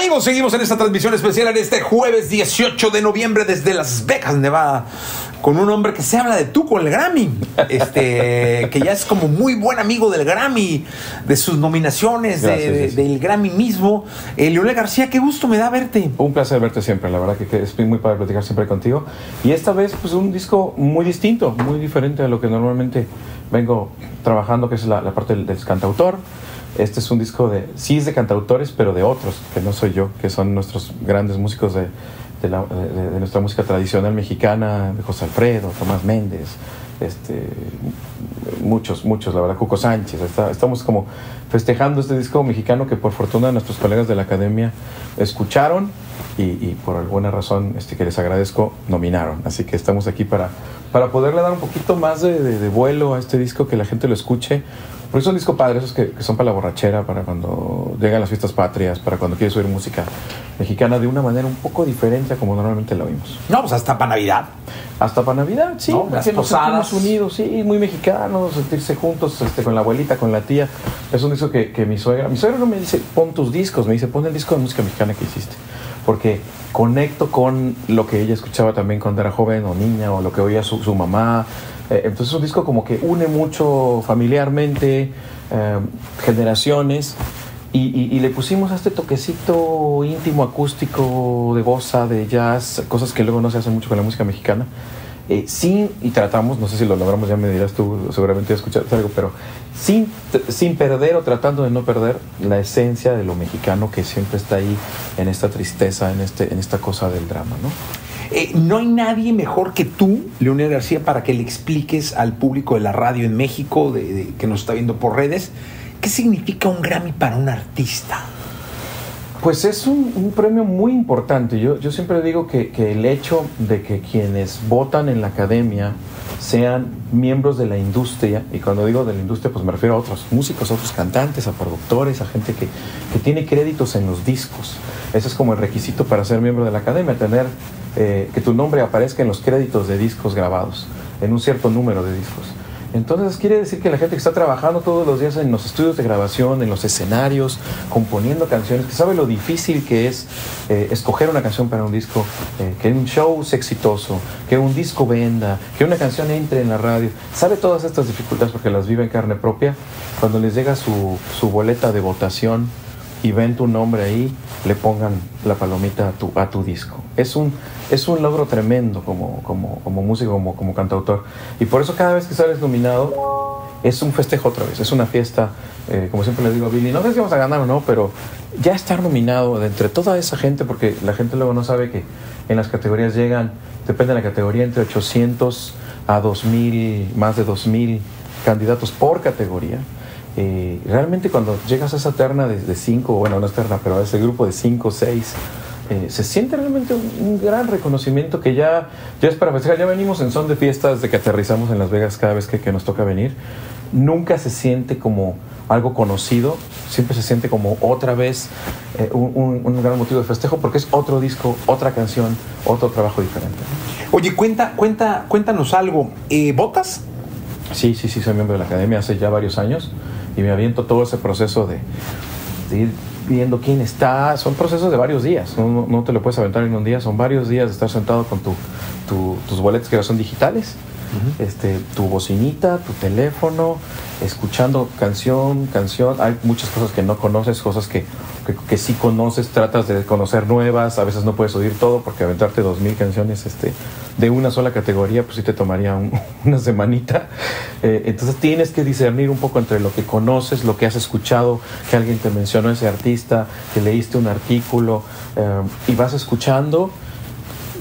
Amigos, seguimos en esta transmisión especial en este jueves 18 de noviembre desde Las Vegas, Nevada, con un hombre que se habla de tú con el Grammy, este, que ya es como muy buen amigo del Grammy, de sus nominaciones, Gracias, de- sí. del Grammy mismo. Eh, Leonel García, qué gusto me da verte. Un placer verte siempre, la verdad que, que es muy padre platicar siempre contigo. Y esta vez, pues un disco muy distinto, muy diferente a lo que normalmente vengo trabajando, que es la, la parte del, del cantautor. Este es un disco de, sí es de cantautores, pero de otros, que no soy yo, que son nuestros grandes músicos de, de la- de- de nuestra música tradicional mexicana, José Alfredo, Tomás Méndez, este, muchos, muchos, la verdad, Cuco Sánchez. Está- estamos como festejando este disco mexicano que por fortuna nuestros colegas de la academia escucharon y, y por alguna razón este, que les agradezco, nominaron. Así que estamos aquí para, para poderle dar un poquito más de, de- de vuelo a este disco, que la gente lo escuche. Porque es un disco padre, esos que, que son para la borrachera, para cuando llegan las fiestas patrias, para cuando quieres oír música mexicana de una manera un poco diferente a como normalmente la oímos. No, pues hasta para Navidad. Hasta para Navidad, sí, ¿No? Las posadas. unidos, sí, muy mexicanos, sentirse juntos este, con la abuelita, con la tía. Es un disco que, que mi suegra, mi suegra no me dice pon tus discos, me dice pon el disco de música mexicana que hiciste. Porque conecto con lo que ella escuchaba también cuando era joven o niña, o lo que oía su, su mamá. Eh, entonces es un disco como que une mucho familiarmente, eh, generaciones. Y, y- y le pusimos a este toquecito íntimo, acústico, de bossa, de jazz, cosas que luego no se hacen mucho con la música mexicana. Eh, sin, y tratamos, no sé si lo logramos, ya me dirás tú, seguramente escuchaste algo, pero sin, sin perder o tratando de no perder la esencia de lo mexicano que siempre está ahí en esta tristeza, en, este, en esta cosa del drama, ¿no? Eh, no hay nadie mejor que tú, Leonel García, para que le expliques al público de la radio en México, de- de- que nos está viendo por redes, qué significa un Grammy para un artista. Pues es un, premio muy importante. Yo, siempre digo que, que el hecho de que quienes votan en la academia sean miembros de la industria, y cuando digo de la industria, pues me refiero a otros músicos, a otros cantantes, a productores, a gente que, que tiene créditos en los discos. Ese es como el requisito para ser miembro de la academia, tener eh, que tu nombre aparezca en los créditos de discos grabados, en un cierto número de discos. Entonces quiere decir que la gente que está trabajando todos los días en los estudios de grabación, en los escenarios, componiendo canciones, que sabe lo difícil que es eh, escoger una canción para un disco, eh, que un show sea exitoso, que un disco venda, que una canción entre en la radio, sabe todas estas dificultades porque las vive en carne propia. Cuando les llega su, su boleta de votación y ven tu nombre ahí, le pongan la palomita a tu, a tu disco. Es un, es un logro tremendo como, como, como músico, como, como cantautor. Y por eso cada vez que sales nominado es un festejo otra vez, es una fiesta, eh, como siempre le digo a Billy, no sé si vamos a ganar o no, pero ya estar nominado de entre toda esa gente, porque la gente luego no sabe que en las categorías llegan, depende de la categoría, entre 800 a 2000, más de 2000 candidatos por categoría. Eh, realmente cuando llegas a esa terna de, de cinco, bueno, no es terna, pero a ese grupo de cinco o seis, eh, se siente realmente un, un gran reconocimiento que ya, ya es para festejar. Ya venimos en son de fiestas de que aterrizamos en Las Vegas cada vez que, que nos toca venir. Nunca se siente como algo conocido, siempre se siente como otra vez eh, un, un- un gran motivo de festejo porque es otro disco, otra canción, otro trabajo diferente. Oye, cuenta, cuenta, cuéntanos algo. Eh, ¿Votas? Sí, sí, sí, soy miembro de la academia hace ya varios años y me aviento todo ese proceso de, ir viendo quién está. Son procesos de varios días, no, no- te lo puedes aventar en un día, son varios días de estar sentado con tu, tu- tus boletos que ahora son digitales, este, tu bocinita, tu teléfono, escuchando canción, canción. Hay muchas cosas que no conoces, cosas que, que, sí conoces, tratas de conocer nuevas, a veces no puedes oír todo porque aventarte dos mil canciones este, de una sola categoría, pues sí te tomaría un- una semanita. Eh, entonces tienes que discernir un poco entre lo que conoces, lo que has escuchado, que alguien te mencionó ese artista, que leíste un artículo eh, y vas escuchando.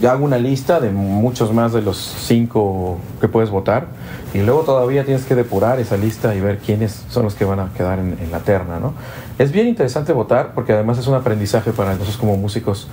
Hago una lista de muchos más de los cinco que puedes votar y luego todavía tienes que depurar esa lista y ver quiénes son los que van a quedar en, en la terna, ¿no? Es bien interesante votar porque además es un aprendizaje para nosotros como músicos,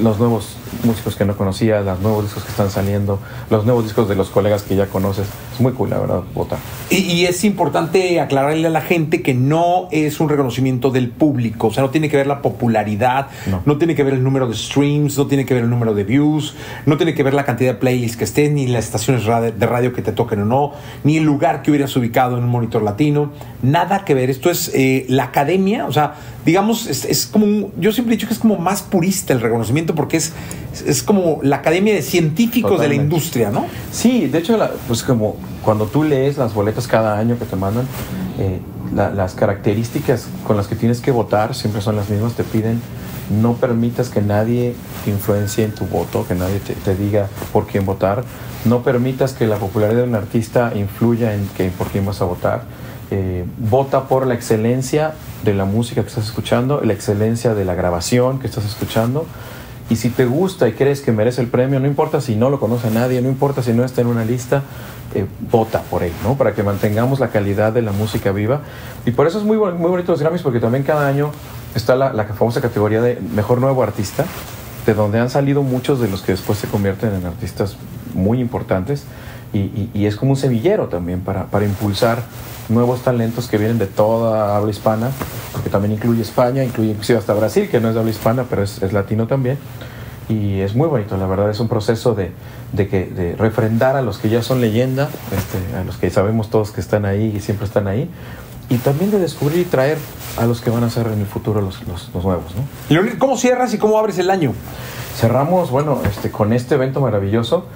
los nuevos músicos que no conocías, los nuevos discos que están saliendo, los nuevos discos de los colegas que ya conoces, es muy cool, la verdad, votar. Y, y, es importante aclararle a la gente que no es un reconocimiento del público, o sea, no tiene que ver la popularidad, no. no. tiene que ver el número de streams, no tiene que ver el número de views, no tiene que ver la cantidad de playlists que estén, ni las estaciones de radio que te toquen o no, ni el lugar que hubieras ubicado en un monitor latino, nada que ver. Esto es eh, la academia, o sea, digamos, es, es como, un, yo siempre he dicho que es como más purista el reconocimiento porque es, es como la academia de científicos Totalmente. de la industria, ¿no? Sí, de hecho, la, pues como cuando tú lees las boletas cada año que te mandan, eh, la, las características con las que tienes que votar siempre son las mismas, te piden no permitas que nadie influencie en tu voto, que nadie te, te, diga por quién votar, no permitas que la popularidad de un artista influya en que, por quién vas a votar. Eh, vota por la excelencia de la música que estás escuchando, la excelencia de la grabación que estás escuchando. Y si te gusta y crees que merece el premio, no importa si no lo conoce nadie, no importa si no está en una lista, eh, vota por él, ¿no? Para que mantengamos la calidad de la música viva. Y por eso es muy, muy bonito los Grammys, porque también cada año está la, famosa categoría de Mejor Nuevo Artista, de donde han salido muchos de los que después se convierten en artistas muy importantes. Y, es como un semillero también para, impulsar nuevos talentos que vienen de toda habla hispana, porque también incluye España, incluye inclusive hasta Brasil, que no es de habla hispana, pero es latino también. Y es muy bonito, la verdad, es un proceso de, de, que, de refrendar a los que ya son leyenda, este, a los que sabemos todos que están ahí y siempre están ahí, y también de descubrir y traer a los que van a ser en el futuro los, los, los nuevos. ¿no? Leonel, ¿cómo cierras y cómo abres el año? Cerramos, bueno, este, con este evento maravilloso,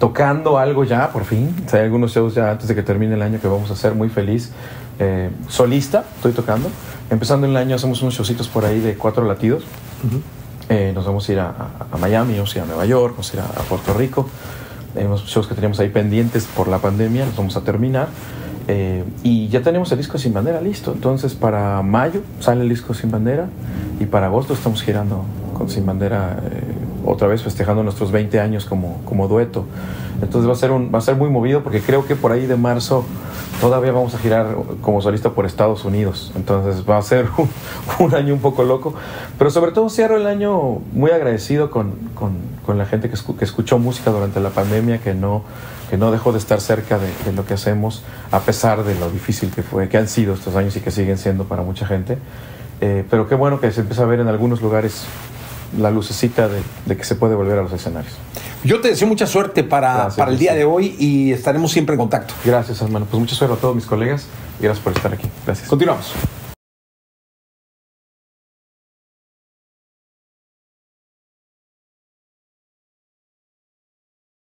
tocando algo ya, por fin. O sea, hay algunos shows ya antes de que termine el año que vamos a hacer, muy feliz. Eh, solista, estoy tocando. Empezando el año hacemos unos showcitos por ahí de cuatro latidos. Uh -huh. Eh, nos vamos a ir a, Miami, vamos a ir a Nueva York, vamos a ir a, Puerto Rico. Tenemos shows que teníamos ahí pendientes por la pandemia, los vamos a terminar. Eh, y ya tenemos el disco sin bandera listo. Entonces, para mayo sale el disco sin bandera y para agosto estamos girando con sin bandera eh, otra vez festejando nuestros 20 años como, como dueto. Entonces va a, ser un, va a ser muy movido porque creo que por ahí de marzo todavía vamos a girar como solista por Estados Unidos. Entonces va a ser un, un año un poco loco. Pero sobre todo cierro el año muy agradecido con, con, con la gente que, escu que, escuchó música durante la pandemia, que no, que no dejó de estar cerca de, de, lo que hacemos, a pesar de lo difícil que, fue, que han sido estos años y que siguen siendo para mucha gente. Eh, pero qué bueno que se empieza a ver en algunos lugares la lucecita de, de, que se puede volver a los escenarios. Yo te deseo mucha suerte para, gracias, para el día de hoy y estaremos siempre en contacto. Gracias, hermano. Pues mucha suerte a todos mis colegas y gracias por estar aquí. Gracias. Continuamos.